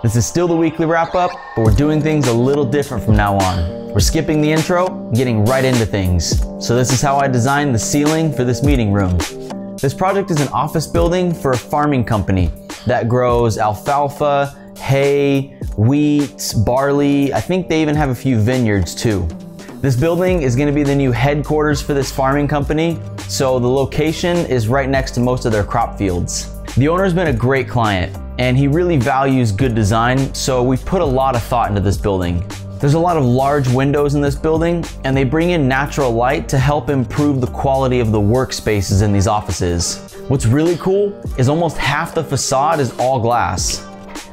This is still the weekly wrap up, but we're doing things a little different from now on. We're skipping the intro, getting right into things. So this is how I designed the ceiling for this meeting room. This project is an office building for a farming company that grows alfalfa, hay, wheat, barley. I think they even have a few vineyards too. This building is gonna be the new headquarters for this farming company, so the location is right next to most of their crop fields. The owner's been a great client, and he really values good design, so we've put a lot of thought into this building. There's a lot of large windows in this building, and they bring in natural light to help improve the quality of the workspaces in these offices. What's really cool is almost half the facade is all glass.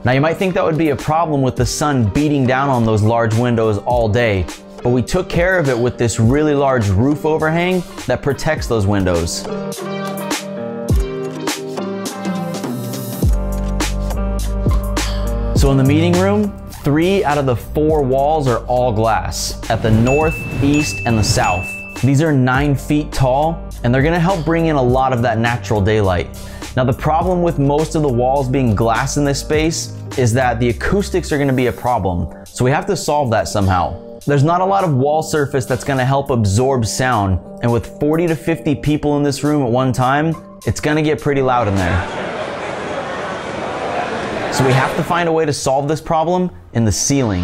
Now you might think that would be a problem with the sun beating down on those large windows all day, but we took care of it with this really large roof overhang that protects those windows. So in the meeting room, three out of the four walls are all glass at the north, east, and the south. These are nine feet tall, and they're gonna help bring in a lot of that natural daylight. Now the problem with most of the walls being glass in this space is that the acoustics are gonna be a problem. So we have to solve that somehow. There's not a lot of wall surface that's gonna help absorb sound, and with 40 to 50 people in this room at one time, it's gonna get pretty loud in there. So we have to find a way to solve this problem in the ceiling.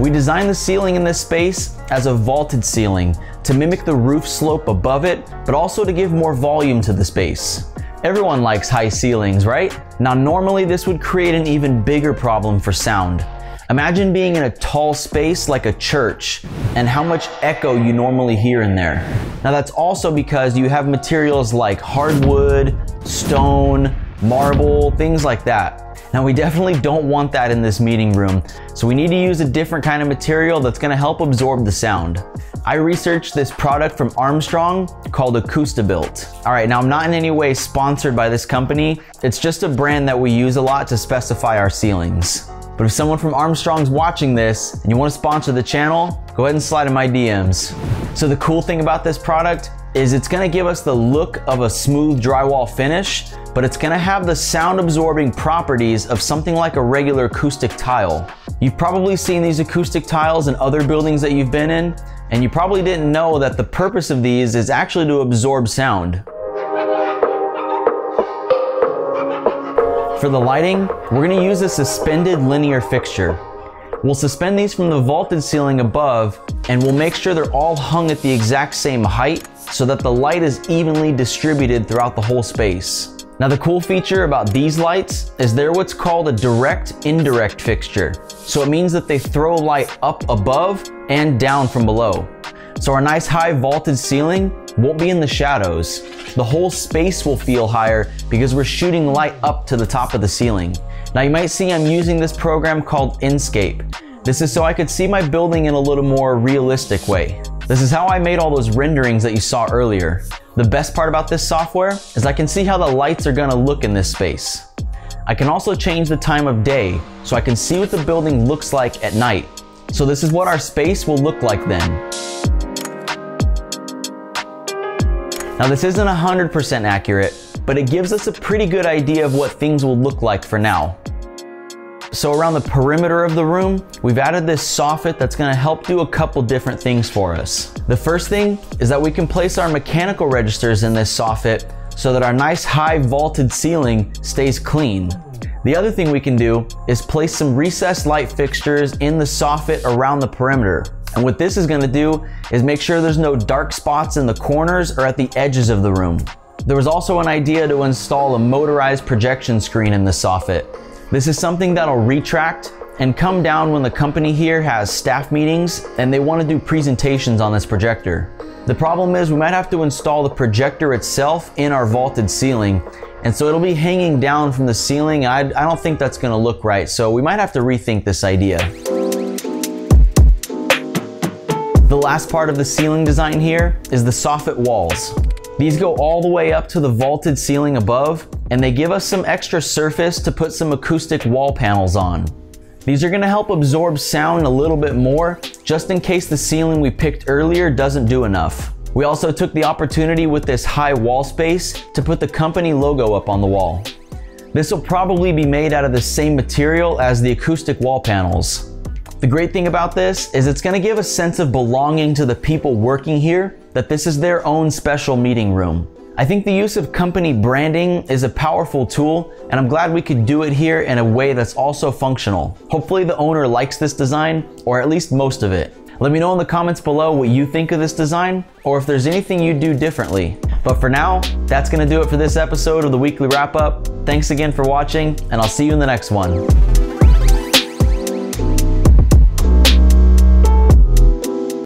We designed the ceiling in this space as a vaulted ceiling to mimic the roof slope above it, but also to give more volume to the space. Everyone likes high ceilings, right? Now normally this would create an even bigger problem for sound. Imagine being in a tall space like a church and how much echo you normally hear in there. Now that's also because you have materials like hardwood, stone, marble, things like that. Now we definitely don't want that in this meeting room, so we need to use a different kind of material that's gonna help absorb the sound. I researched this product from Armstrong called AcoustiBuilt. All right, now I'm not in any way sponsored by this company. It's just a brand that we use a lot to specify our ceilings. But if someone from Armstrong's watching this and you want to sponsor the channel, go ahead and slide in my DMs. So the cool thing about this product is it's gonna give us the look of a smooth drywall finish, but it's gonna have the sound absorbing properties of something like a regular acoustic tile. You've probably seen these acoustic tiles in other buildings that you've been in, and you probably didn't know that the purpose of these is actually to absorb sound. For the lighting, we're gonna use a suspended linear fixture. We'll suspend these from the vaulted ceiling above and we'll make sure they're all hung at the exact same height so that the light is evenly distributed throughout the whole space. Now the cool feature about these lights is they're what's called a direct indirect fixture. So it means that they throw light up above and down from below. So our nice high vaulted ceiling won't be in the shadows. The whole space will feel higher because we're shooting light up to the top of the ceiling. Now you might see I'm using this program called Enscape. This is so I could see my building in a little more realistic way. This is how I made all those renderings that you saw earlier. The best part about this software is I can see how the lights are gonna look in this space. I can also change the time of day so I can see what the building looks like at night. So this is what our space will look like then. Now this isn't 100% accurate, but it gives us a pretty good idea of what things will look like for now. So around the perimeter of the room, we've added this soffit that's gonna help do a couple different things for us. The first thing is that we can place our mechanical registers in this soffit so that our nice high vaulted ceiling stays clean. The other thing we can do is place some recessed light fixtures in the soffit around the perimeter. And what this is gonna do is make sure there's no dark spots in the corners or at the edges of the room. There was also an idea to install a motorized projection screen in the soffit. This is something that'll retract and come down when the company here has staff meetings and they want to do presentations on this projector. The problem is we might have to install the projector itself in our vaulted ceiling and so it'll be hanging down from the ceiling. I, I don't think that's going to look right so we might have to rethink this idea. The last part of the ceiling design here is the soffit walls. These go all the way up to the vaulted ceiling above, and they give us some extra surface to put some acoustic wall panels on. These are gonna help absorb sound a little bit more, just in case the ceiling we picked earlier doesn't do enough. We also took the opportunity with this high wall space to put the company logo up on the wall. This will probably be made out of the same material as the acoustic wall panels. The great thing about this is it's gonna give a sense of belonging to the people working here that this is their own special meeting room. I think the use of company branding is a powerful tool, and I'm glad we could do it here in a way that's also functional. Hopefully the owner likes this design, or at least most of it. Let me know in the comments below what you think of this design, or if there's anything you'd do differently. But for now, that's gonna do it for this episode of the Weekly Wrap Up. Thanks again for watching, and I'll see you in the next one.